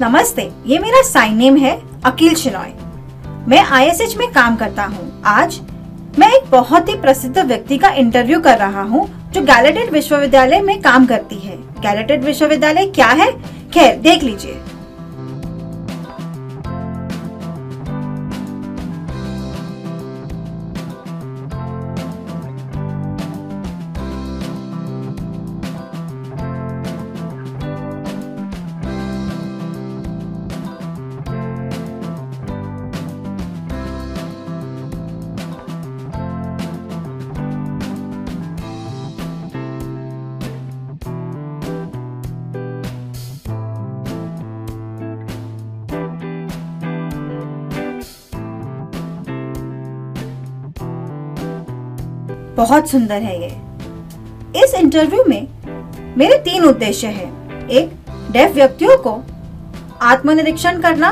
नमस्ते, ये मेरा साइन नेम है अकील शिनॉय। मैं आईएसएच में काम करता हूँ। आज मैं एक बहुत ही प्रसिद्ध व्यक्ति का इंटरव्यू कर रहा हूँ, जो गैलेटेड विश्वविद्यालय में काम करती है। गैलेटेड विश्वविद्यालय क्या है? खैर, देख लीजिए। बहुत सुंदर है ये। इस इंटरव्यू में मेरे तीन उद्देश्य हैं। एक डेफ व्यक्तियों को आत्मनिरीक्षण करना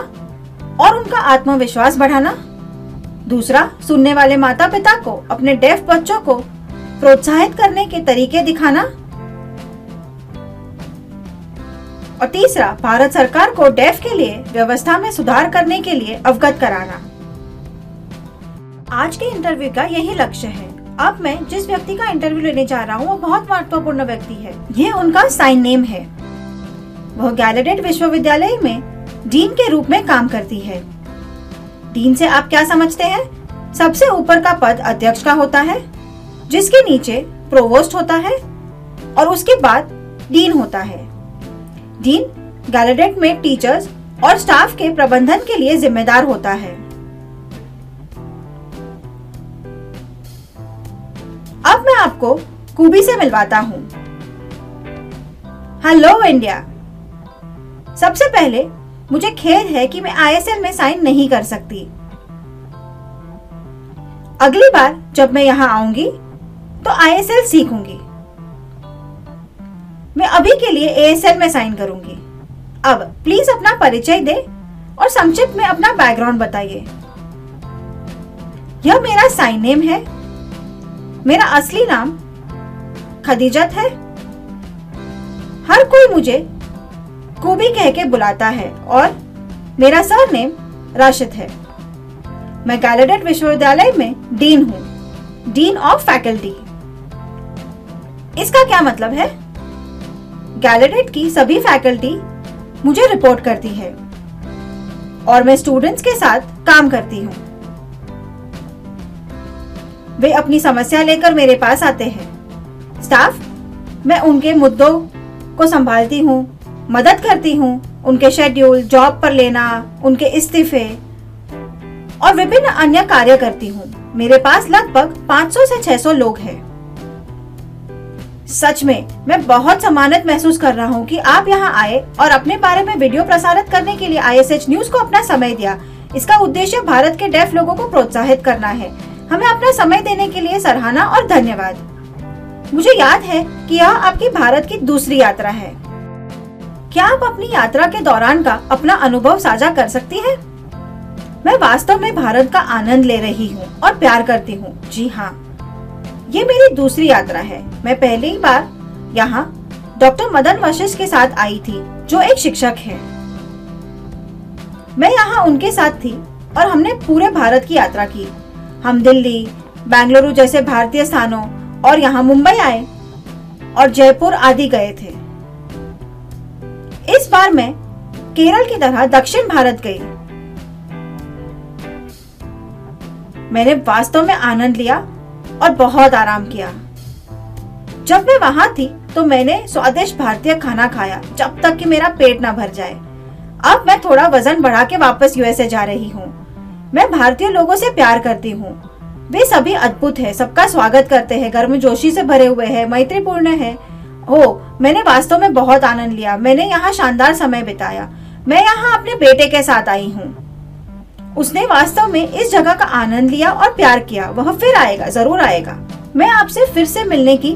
और उनका आत्मविश्वास बढ़ाना। दूसरा, सुनने वाले माता पिता को अपने डेफ बच्चों को प्रोत्साहित करने के तरीके दिखाना। और तीसरा, भारत सरकार को डेफ के लिए व्यवस्था में सुधार करने के लिए अवगत कराना। आज के इंटरव्यू का यही लक्ष्य है। अब मैं जिस व्यक्ति का इंटरव्यू लेने जा रहा हूँ, वो बहुत महत्वपूर्ण व्यक्ति है। ये उनका साइन नेम है। वह गैलेडेड विश्वविद्यालय में डीन के रूप में काम करती है। डीन से आप क्या समझते हैं? सबसे ऊपर का पद अध्यक्ष का होता है, जिसके नीचे प्रोवोस्ट होता है और उसके बाद डीन होता है। डीन गैलेडेड में टीचर्स और स्टाफ के प्रबंधन के लिए जिम्मेदार होता है। मैं आपको कूबी से मिलवाता हूँ। Hello, India. सबसे पहले मुझे खेद है कि मैं आईएसएल में साइन नहीं कर सकती। अगली बार जब मैं यहाँ आऊँगी तो आईएसएल सीखूँगी। मैं अभी के लिए एएसएल में साइन करूँगी। अब प्लीज़ अपना परिचय दे और संक्षिप्त में अपना बैकग्राउंड बताइए। यह मेरा साइन नेम है। मेरा असली नाम खदीजत है। हर कोई मुझे कूबी कह के बुलाता है और मेरा सर नेम राशिद है। मैं गैलेडेड विश्वविद्यालय में डीन हूँ, डीन ऑफ़ फैकल्टी। इसका क्या मतलब है? गैलेडेड की सभी फैकल्टी मुझे रिपोर्ट करती है और मैं स्टूडेंट्स के साथ काम करती हूँ। वे अपनी समस्या लेकर मेरे पास आते हैं। स्टाफ, मैं उनके मुद्दों को संभालती हूँ, मदद करती हूँ, उनके शेड्यूल जॉब पर लेना, उनके इस्तीफे, और विभिन्न अन्य कार्य करती हूँ। मेरे पास लगभग 500 से 600 लोग हैं। सच में, मैं बहुत सम्मानित महसूस कर रहा हूँ कि आप यहाँ आए और अपने बारे में वीडियो प्रसारित करने के लिए आईएसएच न्यूज़ को अपना समय दिया। इसका उद्देश्य भारत के डेफ लोगों को प्रोत्साहित करना है। हमें अपना समय देने के लिए सराहना और धन्यवाद। मुझे याद है कि यह आपकी भारत की दूसरी यात्रा है। क्या आप अपनी यात्रा के दौरान का अपना अनुभव साझा कर सकती हैं? मैं वास्तव में भारत का आनंद ले रही हूँ और प्यार करती हूँ। जी हाँ ये मेरी दूसरी यात्रा है। मैं पहली बार यहाँ डॉक्टर मदन वशिष्ठ के साथ आई थी, जो एक शिक्षक है। मैं यहाँ उनके साथ थी और हमने पूरे भारत की यात्रा की। हम दिल्ली, बेंगलुरु जैसे भारतीय स्थानों और यहाँ मुंबई आए और जयपुर आदि गए थे। इस बार मैं केरल की तरह दक्षिण भारत गई। मैंने वास्तव में आनंद लिया और बहुत आराम किया। जब मैं वहाँ थी तो मैंने स्वादिष्ट भारतीय खाना खाया, जब तक कि मेरा पेट ना भर जाए। अब मैं थोड़ा वज़न बढ़ा के वापस यूएसए जा रही हूँ। मैं भारतीय लोगों से प्यार करती हूँ। वे सभी अद्भुत है, सबका स्वागत करते हैं गर्म जोशी से भरे हुए हैं, मैत्रीपूर्ण है। हो, मैंने वास्तव में बहुत आनंद लिया, मैंने यहाँ शानदार समय बिताया, मैं यहाँ अपने बेटे के साथ आई हूँ। उसने वास्तव में इस जगह का आनंद लिया और प्यार किया, वह फिर आएगा, ज़रूर आएगा। मैं आपसे फिर से मिलने की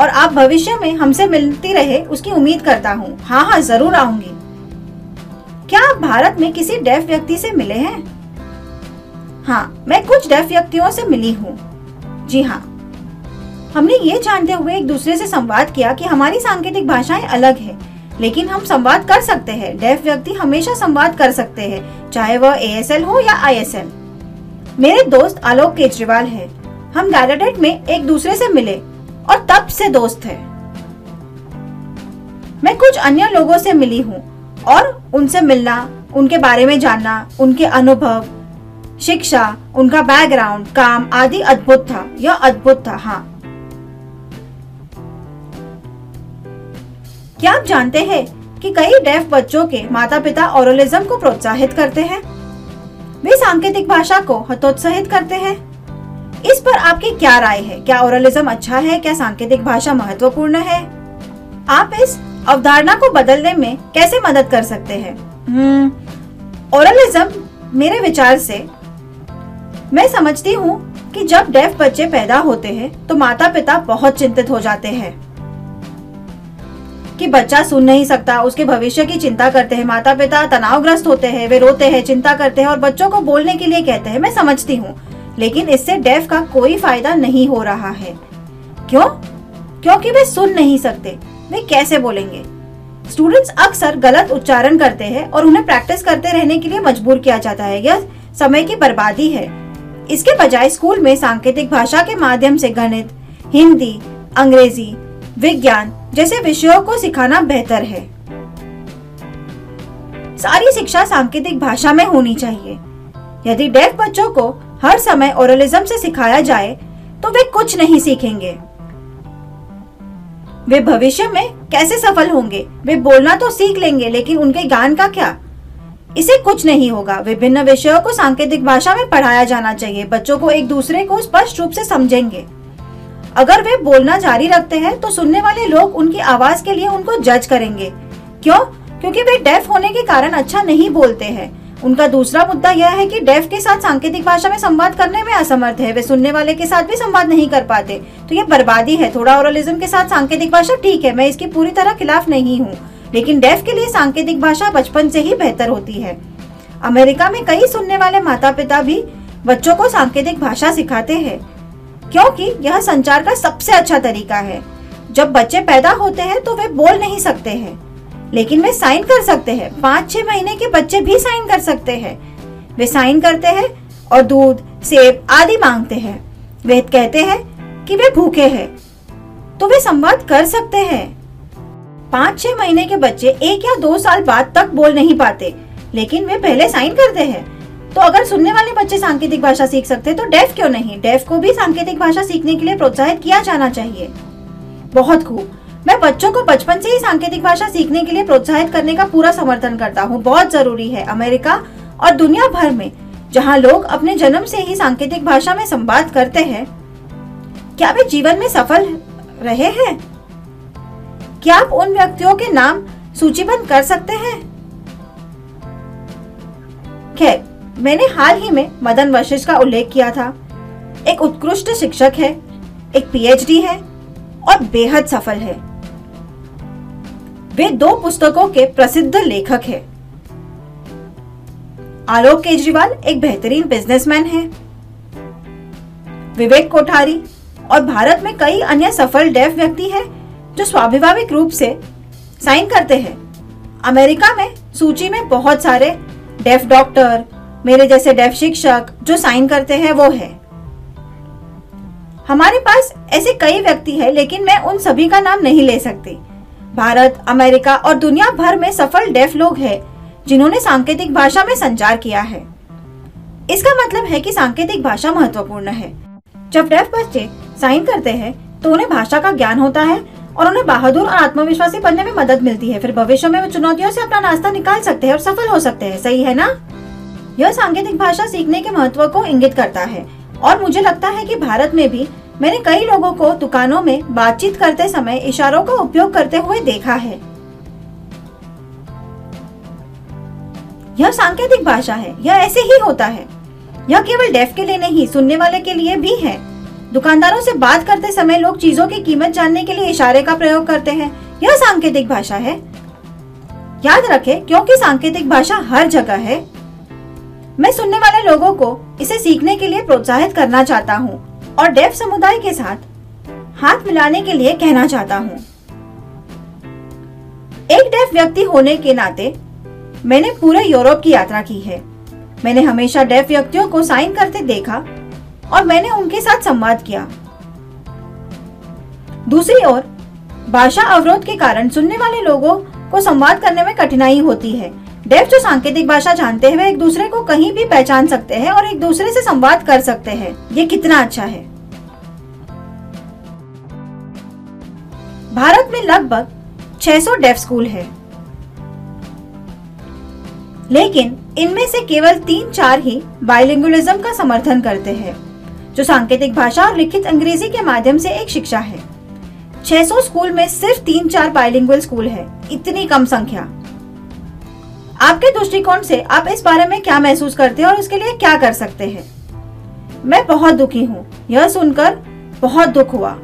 और आप भविष्य में हमसे मिलती रहे, उसकी उम्मीद करता हूँ। हाँ हाँ ज़रूर आऊँगी। क्या आप भारत में किसी डेफ व्यक्ति से मिले हैं? हाँ मैं कुछ डेफ व्यक्तियों से मिली हूँ। जी हाँ। हमने ये जानते हुए एक दूसरे से संवाद किया कि हमारी सांकेतिक भाषाएँ अलग है, लेकिन हम संवाद कर सकते हैं। डेफ व्यक्ति हमेशा संवाद कर सकते हैं, चाहे वह एएसएल हो या आईएसएल मेरे दोस्त आलोक केजरीवाल है। हम गैलाडेट में एक दूसरे से मिले और तब से दोस्त है। मैं कुछ अन्य लोगों से मिली हूँ और उनसे मिलना, उनके बारे में जानना, उनके अनुभव शिक्षा उनका बैकग्राउंड काम आदि अद्भुत था। यह अद्भुत था हाँ। क्या आप जानते हैं कि कई डेफ बच्चों के माता पिता ओरलिज्म को प्रोत्साहित करते हैं? वे सांकेतिक भाषा को हतोत्साहित करते हैं। इस पर आपकी क्या राय है? क्या ओरलिज्म अच्छा है? क्या सांकेतिक भाषा महत्वपूर्ण है? आप इस अवधारणा को बदलने में कैसे मदद कर सकते हैं? ओरलिज्म हम्म, मेरे विचार से मैं समझती हूँ कि जब डेफ बच्चे पैदा होते हैं तो माता पिता बहुत चिंतित हो जाते हैं। कि बच्चा सुन नहीं सकता, उसके भविष्य की चिंता करते हैं माता पिता तनावग्रस्त होते हैं, वे रोते हैं, चिंता करते हैं और बच्चों को बोलने के लिए कहते हैं, मैं समझती हूँ। लेकिन इससे डेफ का कोई फ़ायदा नहीं हो रहा है। क्यों? क्योंकि वे सुन नहीं सकते। वे कैसे बोलेंगे? स्टूडेंट्स अक्सर गलत उच्चारण करते हैं और उन्हें प्रैक्टिस करते रहने के लिए मजबूर किया जाता है। यह समय की बर्बादी है। इसके बजाय स्कूल में सांकेतिक भाषा के माध्यम से गणित, हिंदी, अंग्रेज़ी, विज्ञान जैसे विषयों को सिखाना बेहतर है। सारी शिक्षा सांकेतिक भाषा में होनी चाहिए। यदि डेफ बच्चों को हर समय ओरलिज्म से सिखाया जाए तो वे कुछ नहीं सीखेंगे। वे भविष्य में कैसे सफल होंगे? वे बोलना तो सीख लेंगे, लेकिन उनके ज्ञान का क्या? इसे कुछ नहीं होगा। विभिन्न विषयों को सांकेतिक भाषा में पढ़ाया जाना चाहिए। बच्चों को एक दूसरे को स्पष्ट रूप से समझेंगे। अगर वे बोलना जारी रखते हैं तो सुनने वाले लोग उनकी आवाज़ के लिए उनको जज करेंगे। क्यों? क्योंकि वे डेफ होने के कारण अच्छा नहीं बोलते हैं। उनका दूसरा मुद्दा यह है कि डेफ के साथ सांकेतिक भाषा में संवाद करने में असमर्थ है। वे सुनने वाले के साथ भी संवाद नहीं कर पाते। तो ये बर्बादी है। थोड़ा ओरलिज्म के साथ सांकेतिक भाषा ठीक है। मैं इसकी पूरी तरह खिलाफ नहीं हूँ। लेकिन डेफ के लिए सांकेतिक भाषा बचपन से ही बेहतर होती है। अमेरिका में कई सुनने वाले माता पिता भी बच्चों को सांकेतिक भाषा सिखाते हैं, क्योंकि यह संचार का सबसे अच्छा तरीका है। जब बच्चे पैदा होते हैं तो वे बोल नहीं सकते हैं, लेकिन वे साइन कर सकते हैं। पाँच छह महीने के बच्चे भी साइन कर सकते हैं। वे साइन करते हैं और दूध, सेब आदि मांगते हैं। वे कहते हैं कि वे भूखे हैं तो वे संवाद कर सकते हैं। पाँच छह महीने के बच्चे एक या दो साल बाद तक बोल नहीं पाते, लेकिन वे पहले साइन करते हैं। तो अगर सुनने वाले बच्चे सांकेतिक भाषा सीख सकते तो डेफ क्यों नहीं? डेफ को भी सांकेतिक भाषा सीखने के लिए प्रोत्साहित किया जाना चाहिए। बहुत खूब। मैं बच्चों को बचपन से ही सांकेतिक भाषा सीखने के लिए प्रोत्साहित करने का पूरा समर्थन करता हूँ। बहुत ज़रूरी है अमेरिका और दुनिया भर में, जहाँ लोग अपने जन्म से ही सांकेतिक भाषा में संवाद करते हैं। क्या वे जीवन में सफल रहे हैं? क्या आप उन व्यक्तियों के नाम सूचीबद्ध कर सकते हैं? खैर, मैंने हाल ही में मदन वशिष्ठ का उल्लेख किया था। एक उत्कृष्ट शिक्षक है, एक पीएचडी है और बेहद सफल है। वे दो पुस्तकों के प्रसिद्ध लेखक हैं। आलोक केजरीवाल एक बेहतरीन बिजनेसमैन है। विवेक कोठारी और भारत में कई अन्य सफल डेफ व्यक्ति हैं जो स्वाभाविक रूप से साइन करते हैं। अमेरिका में सूची में बहुत सारे डेफ डॉक्टर, मेरे जैसे डेफ शिक्षक जो साइन करते हैं, वो है। हमारे पास ऐसे कई व्यक्ति हैं, लेकिन मैं उन सभी का नाम नहीं ले सकती। भारत, अमेरिका और दुनिया भर में सफल डेफ लोग हैं, जिन्होंने सांकेतिक भाषा में संचार किया है। इसका मतलब है कि सांकेतिक भाषा महत्वपूर्ण है। जब डेफ बच्चे साइन करते हैं तो उन्हें भाषा का ज्ञान होता है और उन्हें बहादुर और आत्मविश्वासी बनने में मदद मिलती है। फिर भविष्य में वो चुनौतियों से अपना नाश्ता निकाल सकते हैं और सफल हो सकते हैं। सही है ना? यह सांकेतिक भाषा सीखने के महत्व को इंगित करता है। और मुझे लगता है कि भारत में भी मैंने कई लोगों को दुकानों में बातचीत करते समय इशारों का उपयोग करते हुए देखा है। यह सांकेतिक भाषा है। यह ऐसे ही होता है। यह केवल डेफ के लिए नहीं, सुनने वाले के लिए भी है। दुकानदारों से बात करते समय लोग चीज़ों की कीमत जानने के लिए इशारे का प्रयोग करते हैं। यह सांकेतिक भाषा है। याद रखें, क्योंकि सांकेतिक भाषा हर जगह है। मैं सुनने वाले लोगों को इसे सीखने के लिए प्रोत्साहित करना चाहता हूँ और डेफ समुदाय के साथ हाथ मिलाने के लिए कहना चाहता हूँ। एक डेफ व्यक्ति होने के नाते मैंने पूरे यूरोप की यात्रा की है। मैंने हमेशा डेफ व्यक्तियों को साइन करते देखा और मैंने उनके साथ संवाद किया। दूसरी ओर, भाषा अवरोध के कारण सुनने वाले लोगों को संवाद करने में कठिनाई होती है। डेफ जो सांकेतिक भाषा जानते हैं, वे एक दूसरे को कहीं भी पहचान सकते हैं और एक दूसरे से संवाद कर सकते हैं। ये कितना अच्छा है। भारत में लगभग 600 डेफ स्कूल है। लेकिन इनमें से केवल तीन चार ही बाइलिंगुलिज्म का समर्थन करते हैं। जो सांकेतिक भाषा और लिखित अंग्रेज़ी के माध्यम से एक शिक्षा है। 600 स्कूल में सिर्फ़ तीन चार बाइलिंगुअल स्कूल है। इतनी कम संख्या। आपके दृष्टिकोण से आप इस बारे में क्या महसूस करते हैं और इसके लिए क्या कर सकते हैं? मैं बहुत दुखी हूँ। यह सुनकर बहुत दुख हुआ।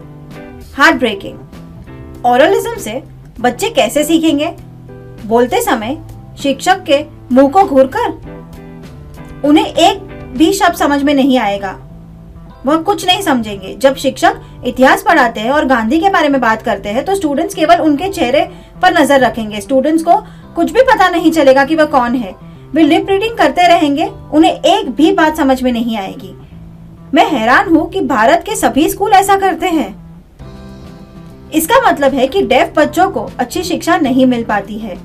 हार्ट ब्रेकिंग ओरलिज्म से बच्चे कैसे सीखेंगे? बोलते समय शिक्षक के मुँह को घूरकर उन्हें एक भी शब्द समझ में नहीं आएगा। वह कुछ नहीं समझेंगे। जब शिक्षक इतिहास पढ़ाते हैं और गांधी के बारे में बात करते हैं तो स्टूडेंट्स केवल उनके चेहरे पर नज़र रखेंगे। स्टूडेंट्स को कुछ भी पता नहीं चलेगा कि वह कौन है। वे लिप रीडिंग करते रहेंगे, उन्हें एक भी बात समझ में नहीं आएगी। मैं हैरान हूँ कि भारत के सभी स्कूल ऐसा करते हैं। इसका मतलब है कि डेफ बच्चों को अच्छी शिक्षा नहीं मिल पाती है।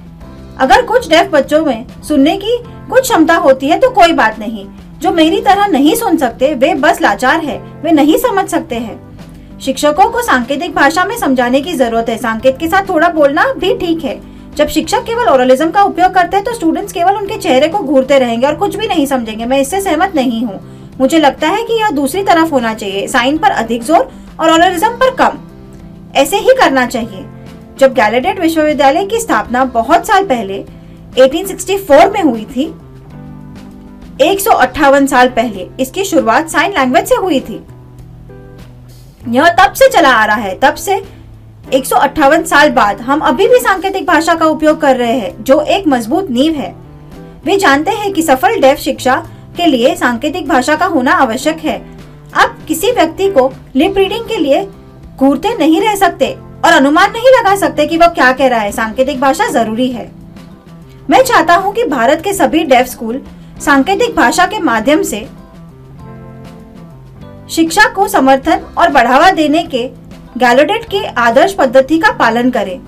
अगर कुछ डेफ बच्चों में सुनने की कुछ क्षमता होती है तो कोई बात नहीं। जो मेरी तरह नहीं सुन सकते, वे बस लाचार है, वे नहीं समझ सकते हैं। शिक्षकों को सांकेतिक भाषा में समझाने की ज़रूरत है। सांकेत के साथ थोड़ा बोलना भी ठीक है। जब शिक्षक केवल ओरलिज्म का उपयोग करते हैं तो स्टूडेंट्स केवल उनके चेहरे को घूरते रहेंगे और कुछ भी नहीं समझेंगे। मैं इससे सहमत नहीं हूँ। मुझे लगता है कि यह दूसरी तरफ़ होना चाहिए। साइन पर अधिक ज़ोर और ओरलिज्म पर कम। ऐसे ही करना चाहिए। जब गैलेडेट विश्वविद्यालय की स्थापना बहुत साल पहले 1864 में हुई थी एक सौ अट्ठावन साल पहले इसकी शुरुआत साइन लैंग्वेज से हुई थी। यह तब से चला आ रहा है, तब से एक साल बाद हम अभी भी सांकेतिक भाषा का उपयोग कर रहे हैं, जो एक मज़बूत नींव है। वे जानते हैं कि सफल डेफ शिक्षा के लिए सांकेतिक भाषा का होना आवश्यक है। आप किसी व्यक्ति को लिप रीडिंग के लिए घूरते नहीं रह सकते और अनुमान नहीं लगा सकते कि वह क्या कह रहा है। सांकेतिक भाषा ज़रूरी है। मैं चाहता हूँ कि भारत के सभी डेफ स्कूल सांकेतिक भाषा के माध्यम से शिक्षा को समर्थन और बढ़ावा देने के गैलोडेट के आदर्श पद्धति का पालन करें।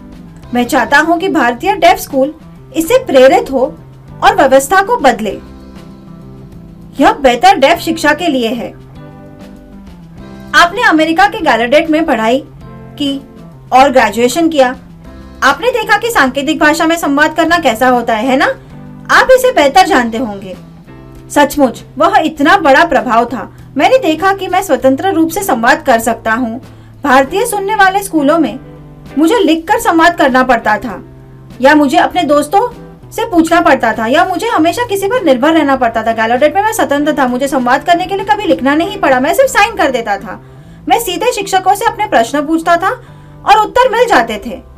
मैं चाहता हूँ कि भारतीय डेफ स्कूल इससे प्रेरित हो और व्यवस्था को बदले। यह बेहतर डेफ शिक्षा के लिए है। आपने अमेरिका के गैलोडेट में पढ़ाई की और ग्रेजुएशन किया। आपने देखा कि सांकेतिक भाषा में संवाद करना कैसा होता है, है ना? आप इसे बेहतर जानते होंगे। सचमुच, वह इतना बड़ा प्रभाव था। मैंने देखा कि मैं स्वतंत्र रूप से संवाद कर सकता हूँ। भारतीय सुनने वाले स्कूलों में मुझे लिखकर संवाद करना पड़ता था। या मुझे अपने दोस्तों से पूछना पड़ता था, या मुझे हमेशा किसी पर निर्भर रहना पड़ता था। गैलोडेट में मैं स्वतंत्र था, मुझे संवाद करने के लिए कभी लिखना नहीं पड़ा, मैं सिर्फ़ साइन कर देता था। मैं सीधे शिक्षकों से अपने प्रश्न पूछता था और उत्तर मिल जाते थे।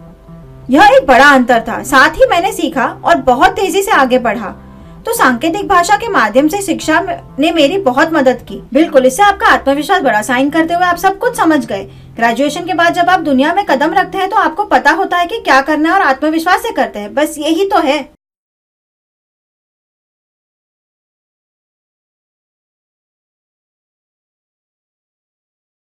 यह एक बड़ा अंतर था। साथ ही मैंने सीखा और बहुत तेज़ी से आगे बढ़ा। तो सांकेतिक भाषा के माध्यम से शिक्षा ने मेरी बहुत मदद की। बिल्कुल, इससे आपका आत्मविश्वास बड़ा साइन करते हुए आप सब कुछ समझ गए। ग्रेजुएशन के बाद जब आप दुनिया में कदम रखते हैं तो आपको पता होता है कि क्या करना है और आत्मविश्वास से करते हैं। बस यही तो है।